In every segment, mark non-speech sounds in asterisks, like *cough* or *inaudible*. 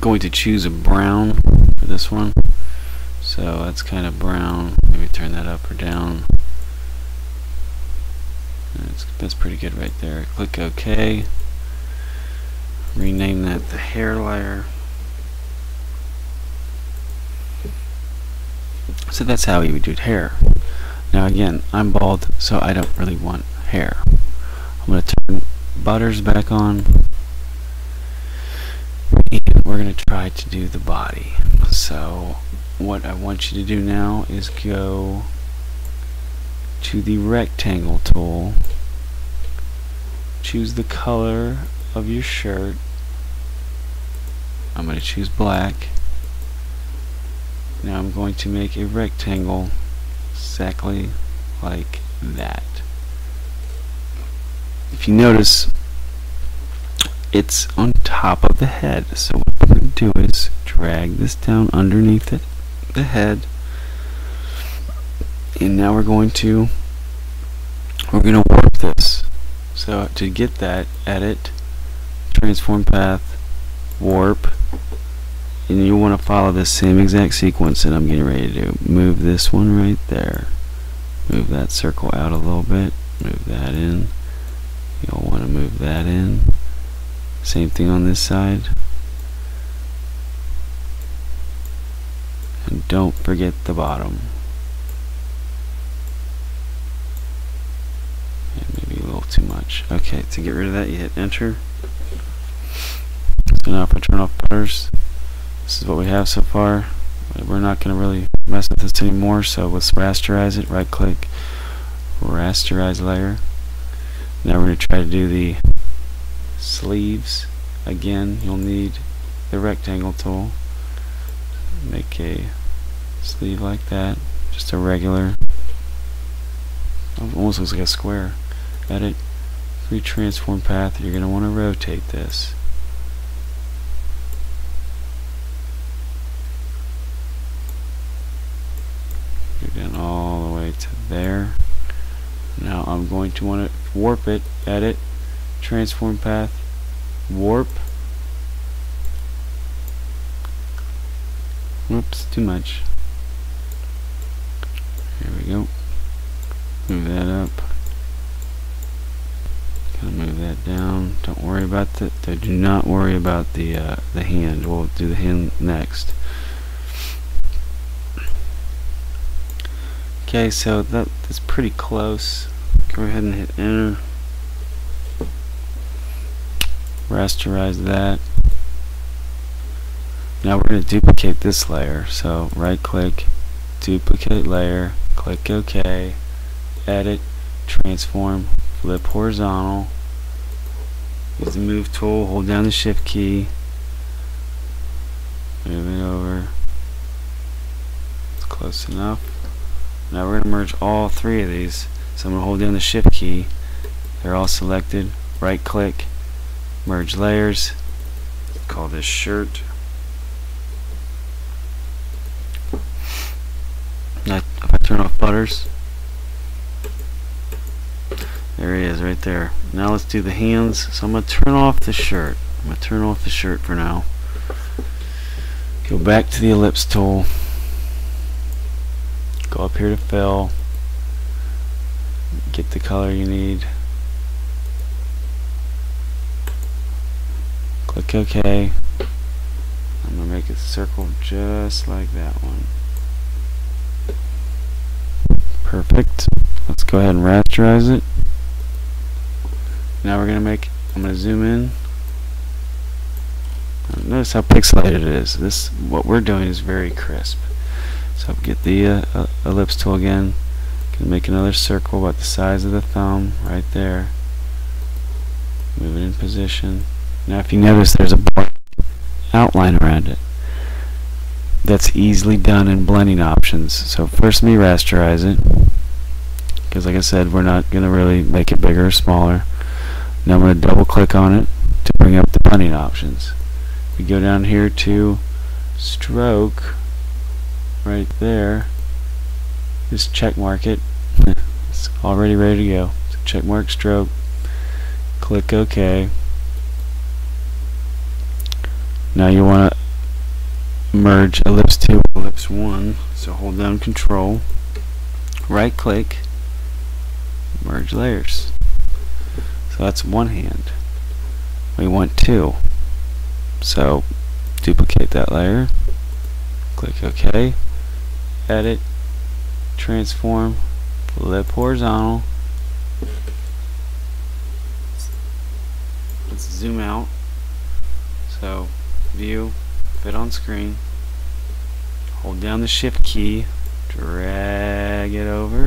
going to choose a brown for this one. So that's kind of brown. Maybe turn that up or down. That's, that's pretty good right there. Click OK. Rename that the hair layer. So that's how you would do hair. Now again, I'm bald, so I don't really want hair. I'm going to turn butters back on. We're going to try to do the body. So what I want you to do now is go to the rectangle tool. Choose the color of your shirt. I'm going to choose black. Now I'm going to make a rectangle exactly like that. If you notice, it's on top of the head. So do is drag this down underneath it, the head. And now we're going to we're going to warp this. So to get that, edit, transform path, warp, and you want to follow the same exact sequence that I'm getting ready to do. Move this one right there. Move that circle out a little bit. Move that in. You'll want to move that in. Same thing on this side. And don't forget the bottom. Maybe a little too much. Okay, to get rid of that, you hit enter. So now if I turn off butters, this is what we have so far. We're not going to really mess with this anymore, so let's rasterize it. Right click, rasterize layer. Now we're going to try to do the sleeves. Again, you'll need the rectangle tool. Make a sleeve like that. Just a regular, almost looks like a square. Edit, free transform path. You're going to want to rotate this. Go down all the way to there. Now I'm going to want to warp it, edit, transform path, warp. Whoops, too much. Here we go. Move that up. Kind of move that down. Don't worry about the. Do not worry about the uh, the hand. We'll do the hand next. Okay, so that, that's pretty close. Go ahead and hit enter. Rasterize that. Now we're going to duplicate this layer. So right click, duplicate layer, click OK, edit, transform, flip horizontal. Use the move tool, hold down the shift key, move it over. It's close enough. Now we're going to merge all three of these. So I'm going to hold down the shift key. They're all selected. Right click, merge layers. Call this shirt. Now if I turn off butters, there he is right there. Now let's do the hands. So I'm going to turn off the shirt. I'm going to turn off the shirt for now. Go back to the ellipse tool. Go up here to fill. Get the color you need. Click OK. I'm going to make a circle just like that one. Perfect. Let's go ahead and rasterize it. Now we're going to make, I'm to zoom in. Notice how pixelated it is. This, what we're doing is very crisp. So get the uh, uh, ellipse tool again. Can make another circle about the size of the thumb right there. Move it in position. Now if you notice there's a black outline around it. That's easily done in blending options. So first me rasterize it. Because like I said, we're not going to really make it bigger or smaller. Now I'm going to double click on it to bring up the blending options. We go down here to stroke right there. Just check mark it. *laughs* it's already ready to go. So check mark stroke. Click OK. Now you want to merge ellipse 2 with ellipse 1. So hold down control, right click, merge layers. So that's one hand. We want two. So duplicate that layer, click OK, edit, transform, flip horizontal. Let's zoom out. So view, fit on screen. Hold down the shift key, drag it over.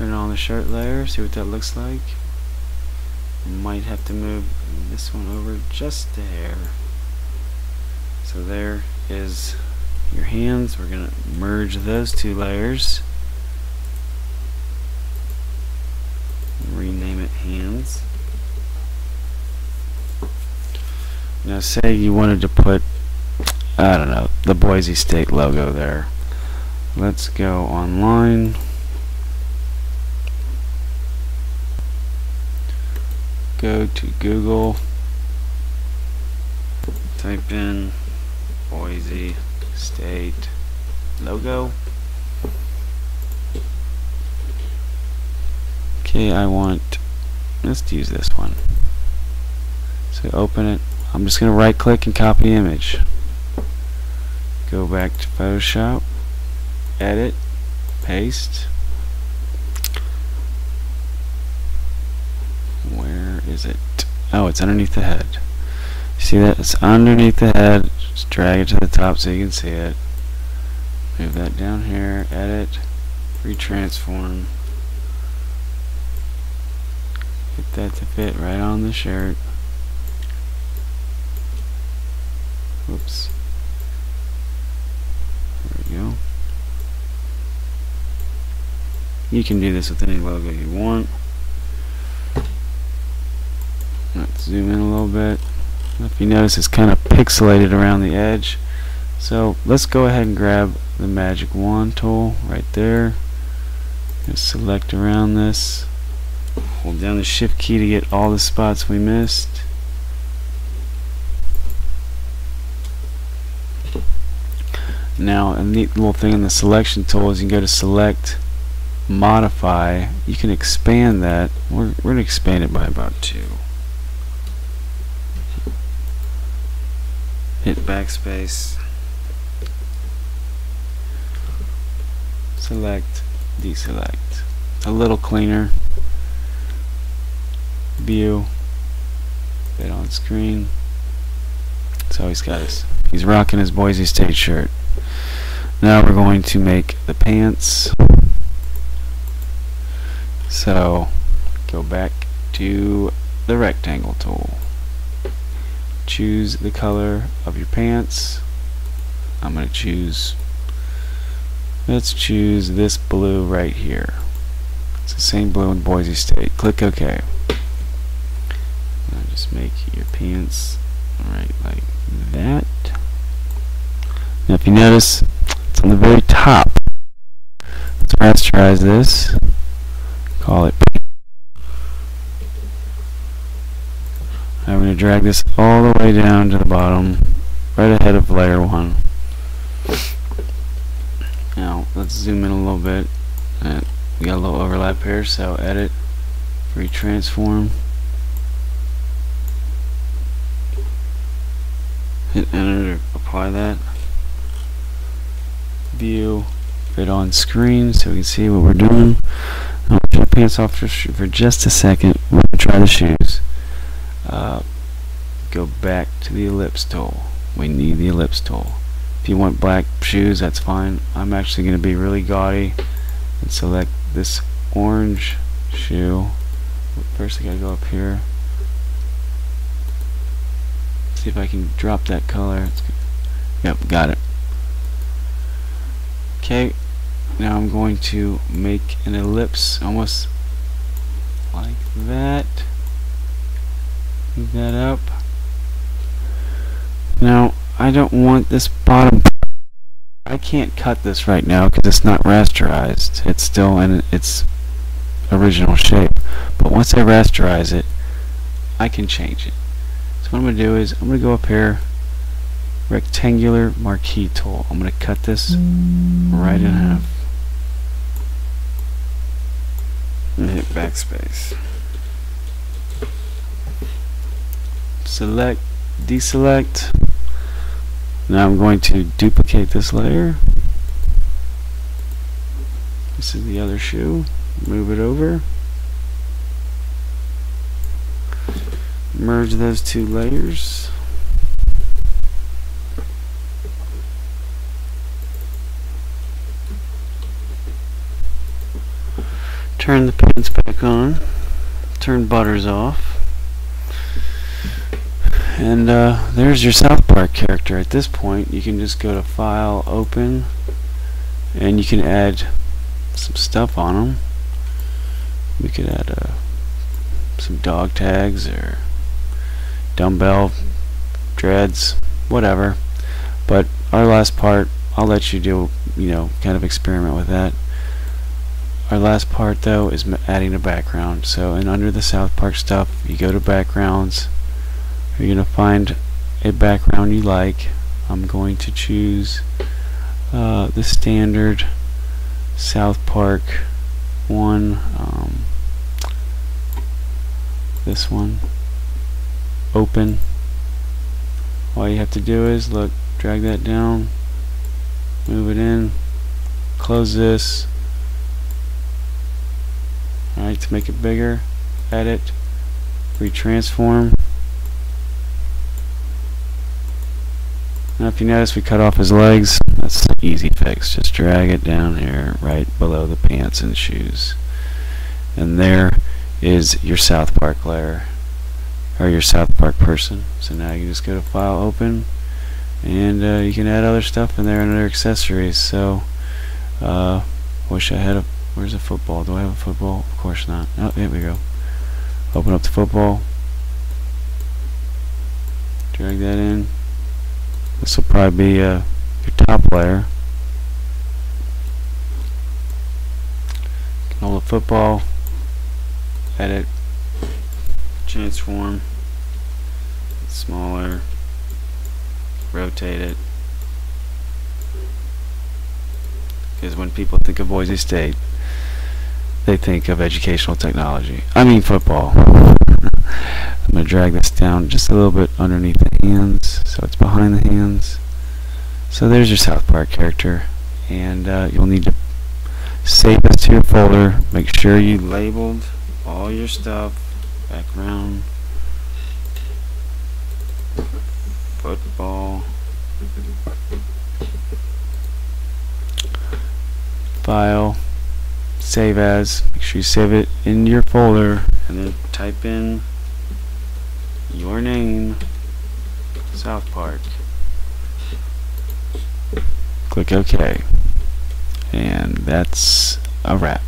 Turn on the shirt layer, see what that looks like. Might have to move this one over just there. So there is your hands. We're going to merge those two layers. Rename it hands. Now say you wanted to put, I don't know, the Boise State logo there. Let's go online. Go to Google. Type in Boise State logo. Okay, I want, let's use this one. So open it. I'm just going to right click and copy image. Go back to Photoshop, edit, paste. Is it? Oh, it's underneath the head. See that? It's underneath the head. Just drag it to the top so you can see it. Move that down here, edit, free transform. Get that to fit right on the shirt. Oops. There we go. You can do this with any logo you want. Let's zoom in a little bit. If you notice it's kind of pixelated around the edge. So let's go ahead and grab the magic wand tool right there. Just select around this. Hold down the shift key to get all the spots we missed. Now a neat little thing in the selection tool is you can go to select modify you can expand that we're, we're going to expand it by about two hit backspace. Select. Deselect. A little cleaner. View. Fit on screen. So he's got his he's rocking his Boise State shirt. Now we're going to make the pants. So go back to the rectangle tool choose the color of your pants. I'm going to choose, let's choose this blue right here. It's the same blue in Boise State. Click OK. Now just make your pants right like that. Now if you notice, it's on the very top. Let's rasterize this. Call it I'm going to drag this all the way down to the bottom, right ahead of layer 1. Now, let's zoom in a little bit. And we got a little overlap here, so edit, free transform. Hit enter to apply that. View, fit on screen so we can see what we're doing. I'll turn the pants off for, for just a second. We're going to try the shoes uh, go back to the ellipse tool. We need the ellipse tool. If you want black shoes that's fine. I'm actually going to be really gaudy and select this orange shoe. First I gotta go up here. See if I can drop that color. Yep got it. Okay now I'm going to make an ellipse almost like that Move that up. Now, I don't want this bottom I can't cut this right now because it's not rasterized. It's still in its original shape. But once I rasterize it, I can change it. So what I'm going to do is I'm going to go up here, rectangular marquee tool. I'm going to cut this right in half. And hit backspace. Select, deselect. Now I'm going to duplicate this layer. This is the other shoe. Move it over. merge those two layers turn the pants back on turn butters off and uh, there's your South Park character at this point you can just go to file open and you can add some stuff on them we could add uh, some dog tags or dumbbell, dreads, whatever. But our last part, I'll let you do, you know, kind of experiment with that. Our last part though is adding a background. So and under the South Park stuff, you go to backgrounds. You're going to find a background you like. I'm going to choose uh, the standard South Park one. Um, this one open all you have to do is look drag that down move it in close this alright to make it bigger edit free transform now if you notice we cut off his legs that's an easy fix just drag it down here right below the pants and shoes and there is your South Park layer or your South Park person. So now you just go to File, Open, and uh, you can add other stuff in there and other accessories. So, uh, wish I had a. Where's the football? Do I have a football? Of course not. Oh, there we go. Open up the football. Drag that in. This will probably be uh, your top layer. Hold the football. Edit transform smaller. Rotate it. Because when people think of Boise State they think of educational technology. I mean football I'm going to drag this down just a little bit underneath the hands so it's behind the hands. So there's your South Park character and uh, you'll need to save this to your folder make sure you labeled all your stuff background football file save as make sure you save it in your folder and then type in your name South Park. Click OK. And that's a wrap